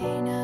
rain